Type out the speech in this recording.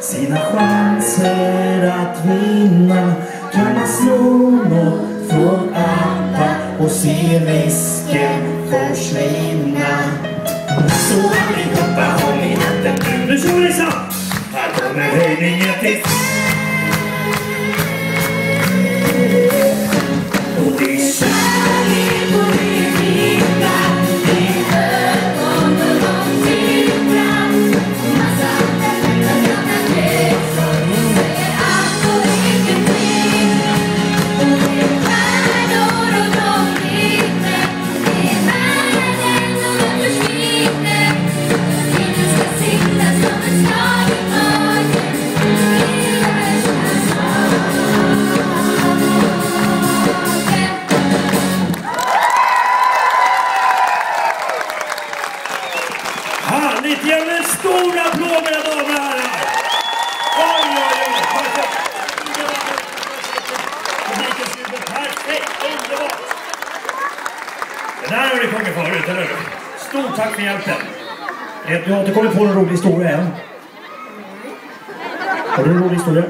Sina chanser att vinna kan man slå nåt från alla och se risken försvinna. Så allihopa håll i hatten, nu kör vi snabbt! Här kommer höjningen till Härligt! Ge en stor applåd mina damer och herrar! Oj, oj, oj! Perfekt! Publikens perfekt! Underbart! Det där har ni sjungit förut, eller hur? Stort tack för hjälpen! Du har inte kommit på någon rolig historia än? Har du en rolig historia?